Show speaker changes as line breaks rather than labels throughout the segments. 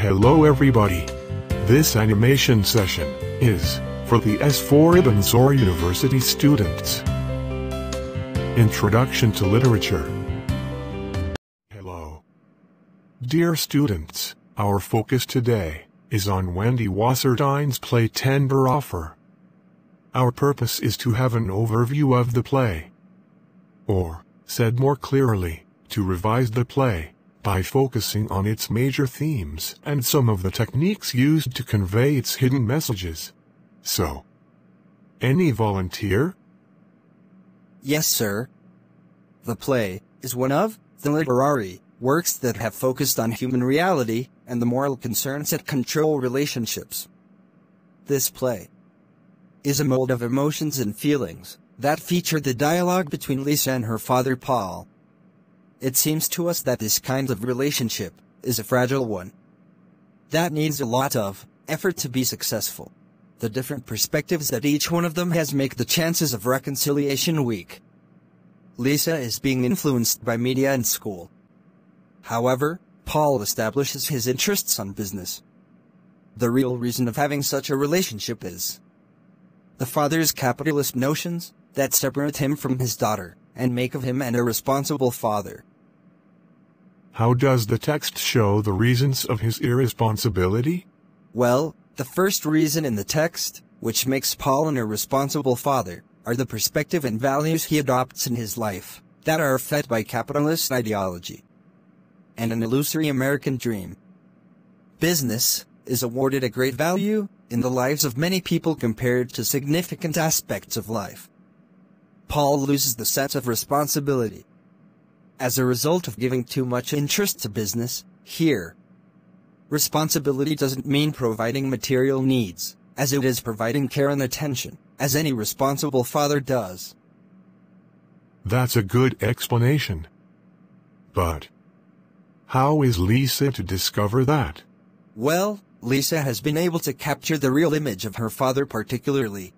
Hello everybody. This animation session is for the S4 Ibn Zohr University students. Introduction to Literature Hello. Dear students, our focus today is on Wendy Wasserstein's play Tender Offer. Our purpose is to have an overview of the play. Or, said more clearly, to revise the play by focusing on its major themes and some of the techniques used to convey its hidden messages. So, any volunteer?
Yes, sir. The play is one of the literary works that have focused on human reality and the moral concerns that control relationships. This play is a mold of emotions and feelings that feature the dialogue between Lisa and her father Paul. It seems to us that this kind of relationship is a fragile one that needs a lot of effort to be successful. The different perspectives that each one of them has make the chances of reconciliation weak. Lisa is being influenced by media and school. However, Paul establishes his interests on business. The real reason of having such a relationship is the father's capitalist notions that separate him from his daughter and make of him an irresponsible father.
How does the text show the reasons of his irresponsibility?
Well, the first reason in the text, which makes Paul an irresponsible father, are the perspective and values he adopts in his life that are fed by capitalist ideology and an illusory American dream. Business is awarded a great value in the lives of many people compared to significant aspects of life. Paul loses the sense of responsibility as a result of giving too much interest to business, here. Responsibility doesn't mean providing material needs, as it is providing care and attention, as any responsible father does.
That's a good explanation. But, how is Lisa to discover that?
Well, Lisa has been able to capture the real image of her father particularly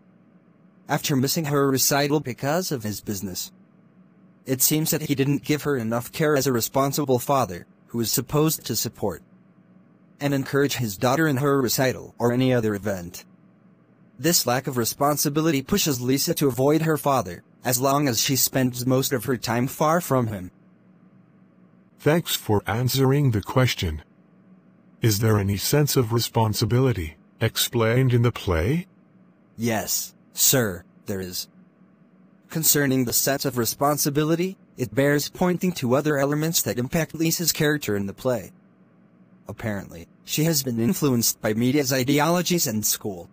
after missing her recital because of his business. It seems that he didn't give her enough care as a responsible father, who is supposed to support and encourage his daughter in her recital or any other event. This lack of responsibility pushes Lisa to avoid her father, as long as she spends most of her time far from him.
Thanks for answering the question. Is there any sense of responsibility explained in the play?
Yes, sir, there is. Concerning the sense of responsibility, it bears pointing to other elements that impact Lisa's character in the play. Apparently, she has been influenced by media's ideologies and school.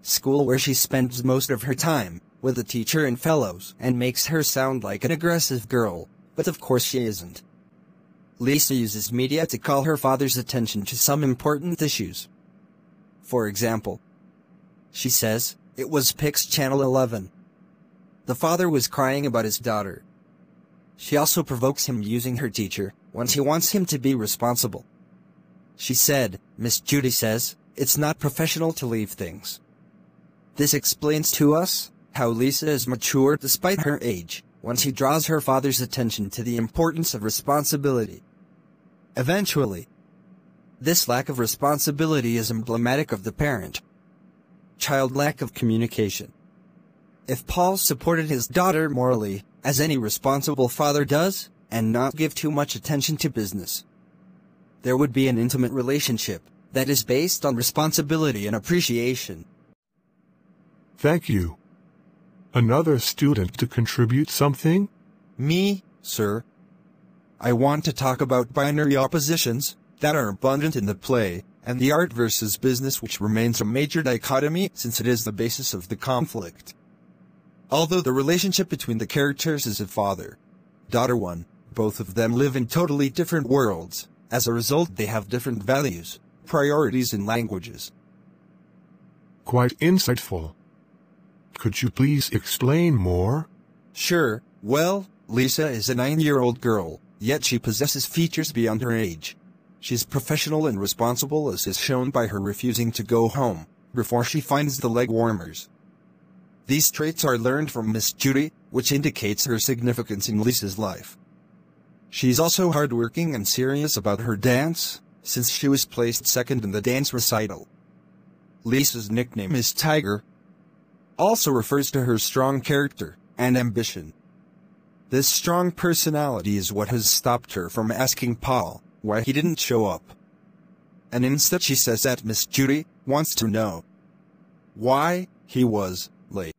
School where she spends most of her time, with the teacher and fellows, and makes her sound like an aggressive girl, but of course she isn't. Lisa uses media to call her father's attention to some important issues. For example, she says, it was Pix Channel 11. The father was crying about his daughter. She also provokes him using her teacher when she wants him to be responsible. She said, Miss Judy says, it's not professional to leave things. This explains to us how Lisa is mature despite her age when she draws her father's attention to the importance of responsibility. Eventually, this lack of responsibility is emblematic of the parent. Child lack of communication. If Paul supported his daughter morally, as any responsible father does, and not give too much attention to business, there would be an intimate relationship that is based on responsibility and appreciation.
Thank you. Another student to contribute something?
Me, sir. I want to talk about binary oppositions that are abundant in the play, and the art versus business which remains a major dichotomy since it is the basis of the conflict. Although the relationship between the characters is a father-daughter one, both of them live in totally different worlds. As a result, they have different values, priorities, and languages.
Quite insightful. Could you please explain more?
Sure, well, Lisa is a nine-year-old girl, yet she possesses features beyond her age. She's professional and responsible as is shown by her refusing to go home before she finds the leg warmers. These traits are learned from Miss Judy, which indicates her significance in Lisa's life. She's also hardworking and serious about her dance, since she was placed second in the dance recital. Lisa's nickname is Tiger, also refers to her strong character and ambition. This strong personality is what has stopped her from asking Paul why he didn't show up. And instead she says that Miss Judy wants to know why he was late.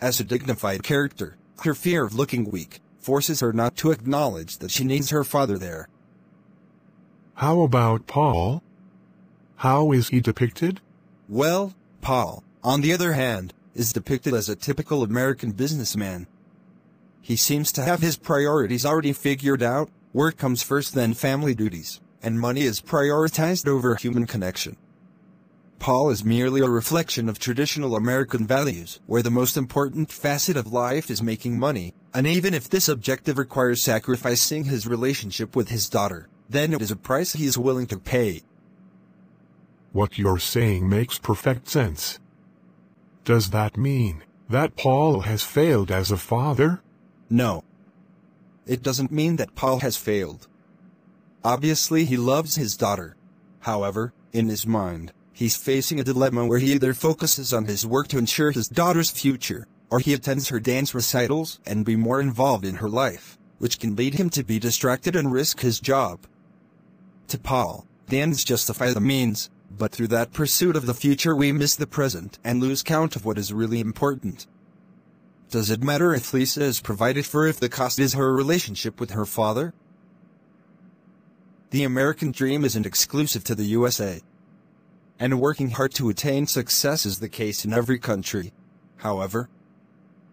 As a dignified character, her fear of looking weak forces her not to acknowledge that she needs her father there.
How about Paul? How is he depicted?
Well, Paul, on the other hand, is depicted as a typical American businessman. He seems to have his priorities already figured out, work comes first then family duties, and money is prioritized over human connection. Paul is merely a reflection of traditional American values, where the most important facet of life is making money, and even if this objective requires sacrificing his relationship with his daughter, then it is a price he is willing to pay.
What you're saying makes perfect sense. Does that mean that Paul has failed as a father?
No. It doesn't mean that Paul has failed. Obviously he loves his daughter. However, in his mind, he's facing a dilemma where he either focuses on his work to ensure his daughter's future, or he attends her dance recitals and be more involved in her life, which can lead him to be distracted and risk his job. To Paul, ends justify the means, but through that pursuit of the future we miss the present and lose count of what is really important. Does it matter if Lisa is provided for if the cost is her relationship with her father? The American dream isn't exclusive to the USA. And working hard to attain success is the case in every country. However,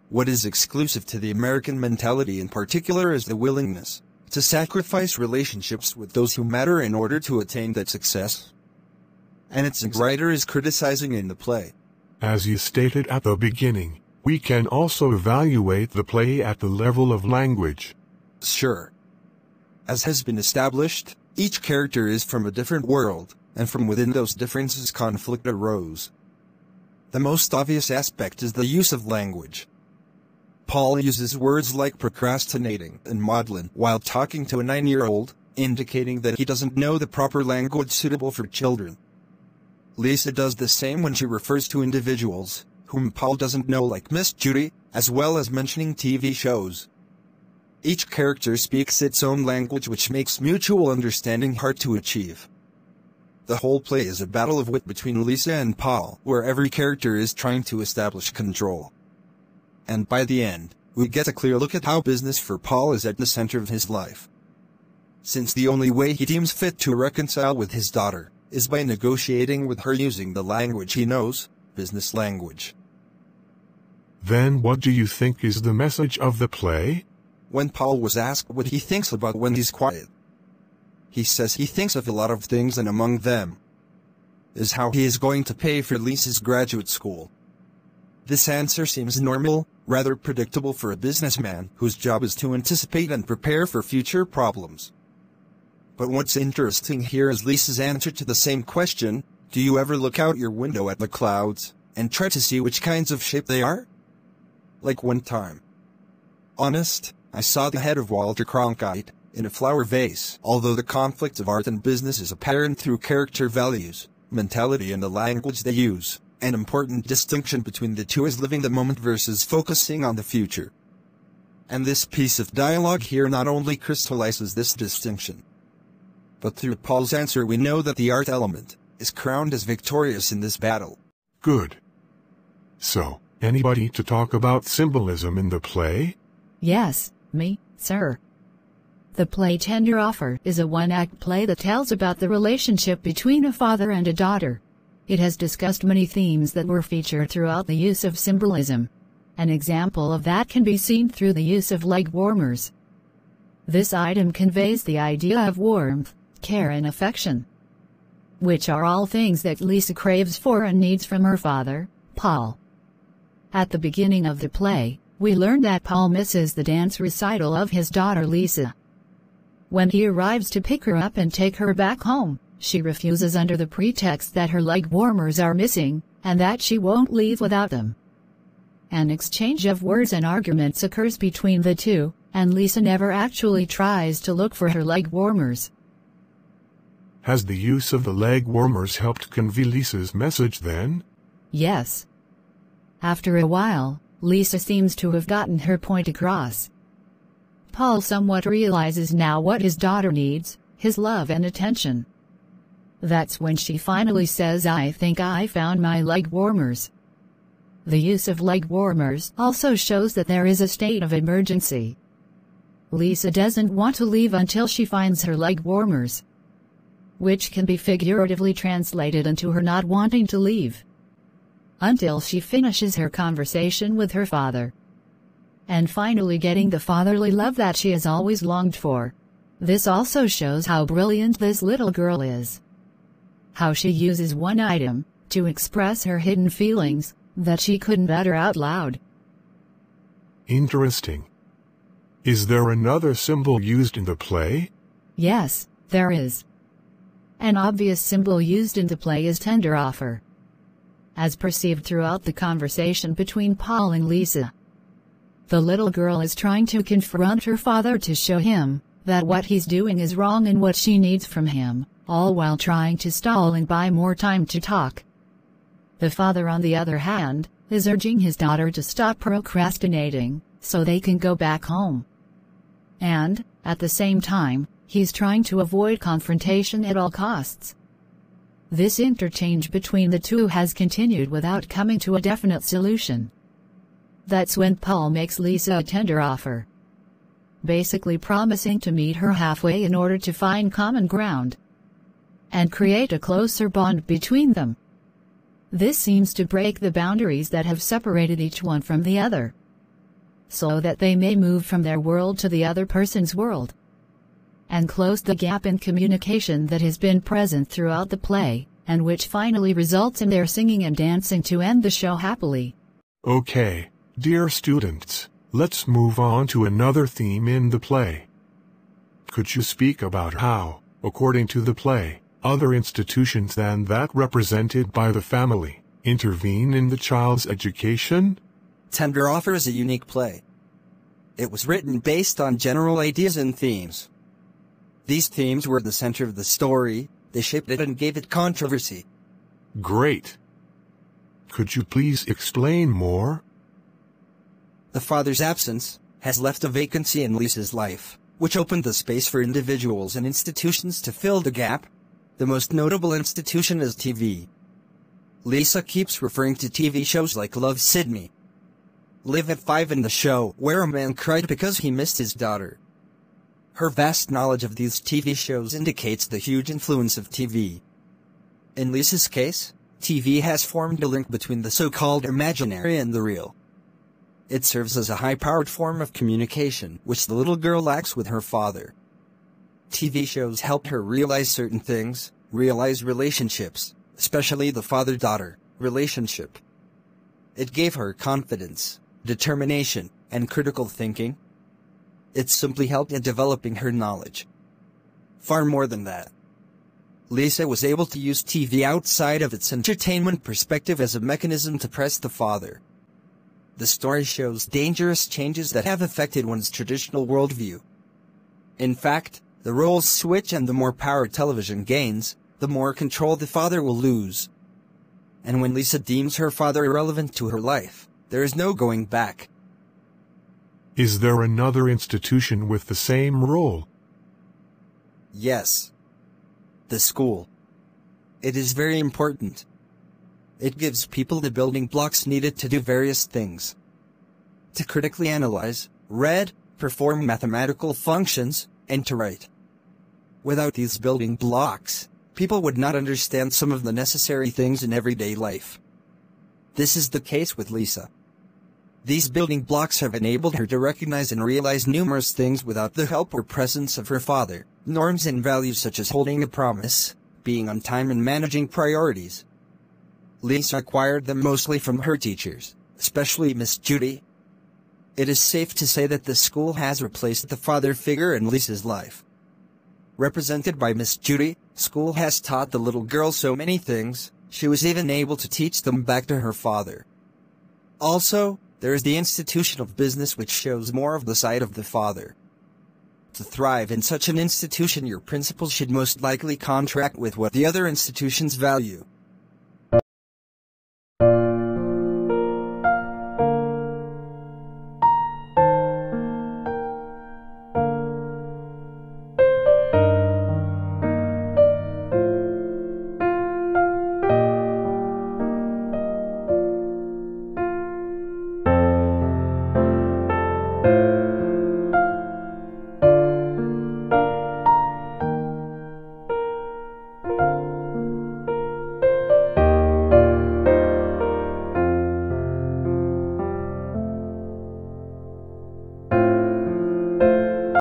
what is exclusive to the American mentality in particular is the willingness to sacrifice relationships with those who matter in order to attain that success. And its writer is criticizing in the play.
As you stated at the beginning, we can also evaluate the play at the level of language.
Sure. As has been established, each character is from a different world, and from within those differences conflict arose. The most obvious aspect is the use of language. Paul uses words like procrastinating and maudlin while talking to a nine-year-old, indicating that he doesn't know the proper language suitable for children. Lisa does the same when she refers to individuals, whom Paul doesn't know like Miss Judy, as well as mentioning TV shows. Each character speaks its own language which makes mutual understanding hard to achieve. The whole play is a battle of wit between Lisa and Paul, where every character is trying to establish control and by the end, we get a clear look at how business for Paul is at the center of his life. Since the only way he deems fit to reconcile with his daughter is by negotiating with her using the language he knows, business language.
Then what do you think is the message of the play?
When Paul was asked what he thinks about when he's quiet, he says he thinks of a lot of things and among them is how he is going to pay for Lisa's graduate school. This answer seems normal, rather predictable for a businessman whose job is to anticipate and prepare for future problems. But what's interesting here is Lisa's answer to the same question, do you ever look out your window at the clouds and try to see which kinds of shape they are? Like one time. Honest, I saw the head of Walter Cronkite in a flower vase, although the conflict of art and business is apparent through character values, mentality and the language they use. An important distinction between the two is living the moment versus focusing on the future. And this piece of dialogue here not only crystallizes this distinction, but through Paul's answer we know that the art element is crowned as victorious in this battle.
Good. So, anybody to talk about symbolism in the play?
Yes, me, sir. The play Tender Offer is a one-act play that tells about the relationship between a father and a daughter. It has discussed many themes that were featured throughout the use of symbolism. An example of that can be seen through the use of leg warmers. This item conveys the idea of warmth, care and affection, which are all things that Lisa craves for and needs from her father, Paul. At the beginning of the play, we learn that Paul misses the dance recital of his daughter Lisa. When he arrives to pick her up and take her back home, she refuses under the pretext that her leg warmers are missing, and that she won't leave without them. An exchange of words and arguments occurs between the two, and Lisa never actually tries to look for her leg warmers.
Has the use of the leg warmers helped convey Lisa's message then?
Yes. After a while, Lisa seems to have gotten her point across. Paul somewhat realizes now what his daughter needs his love and attention. That's when she finally says, I think I found my leg warmers. The use of leg warmers also shows that there is a state of emergency. Lisa doesn't want to leave until she finds her leg warmers, which can be figuratively translated into her not wanting to leave until she finishes her conversation with her father. And finally getting the fatherly love that she has always longed for. This also shows how brilliant this little girl is. How she uses one item to express her hidden feelings that she couldn't utter out loud.
Interesting. Is there another symbol used in the play?
Yes, there is. An obvious symbol used in the play is tender offer. As perceived throughout the conversation between Paul and Lisa. The little girl is trying to confront her father to show him that what he's doing is wrong and what she needs from him, all while trying to stall and buy more time to talk. The father on the other hand, is urging his daughter to stop procrastinating, so they can go back home. And, at the same time, he's trying to avoid confrontation at all costs. This interchange between the two has continued without coming to a definite solution. That's when Paul makes Lisa a tender offer. Basically promising to meet her halfway in order to find common ground. And create a closer bond between them. This seems to break the boundaries that have separated each one from the other. So that they may move from their world to the other person's world. And close the gap in communication that has been present throughout the play, and which finally results in their singing and dancing to end the show happily.
Okay. Dear students, let's move on to another theme in the play. Could you speak about how, according to the play, other institutions than that represented by the family intervene in the child's education?
Tender Offer is a unique play. It was written based on general ideas and themes. These themes were the center of the story, they shaped it and gave it controversy.
Great. Could you please explain more?
The father's absence has left a vacancy in Lisa's life, which opened the space for individuals and institutions to fill the gap. The most notable institution is TV. Lisa keeps referring to TV shows like Love Sidney. Live at 5 in the show, where a man cried because he missed his daughter. Her vast knowledge of these TV shows indicates the huge influence of TV. In Lisa's case, TV has formed a link between the so-called imaginary and the real. It serves as a high-powered form of communication, which the little girl lacks with her father. TV shows help her realize certain things, realize relationships, especially the father-daughter relationship. It gave her confidence, determination, and critical thinking. It simply helped in developing her knowledge. Far more than that. Lisa was able to use TV outside of its entertainment perspective as a mechanism to press the father. The story shows dangerous changes that have affected one's traditional worldview. In fact, the roles switch and the more power television gains, the more control the father will lose. And when Lisa deems her father irrelevant to her life, there is no going back.
Is there another institution with the same role?
Yes. The school. It is very important. It gives people the building blocks needed to do various things. To critically analyze, read, perform mathematical functions, and to write. Without these building blocks, people would not understand some of the necessary things in everyday life. This is the case with Lisa. These building blocks have enabled her to recognize and realize numerous things without the help or presence of her father, norms and values such as holding a promise, being on time and managing priorities. Lisa acquired them mostly from her teachers, especially Miss Judy. It is safe to say that the school has replaced the father figure in Lisa's life. Represented by Miss Judy, school has taught the little girl so many things, she was even able to teach them back to her father. Also, there is the institution of business which shows more of the side of the father. To thrive in such an institution, your principals should most likely contract with what the other institutions value.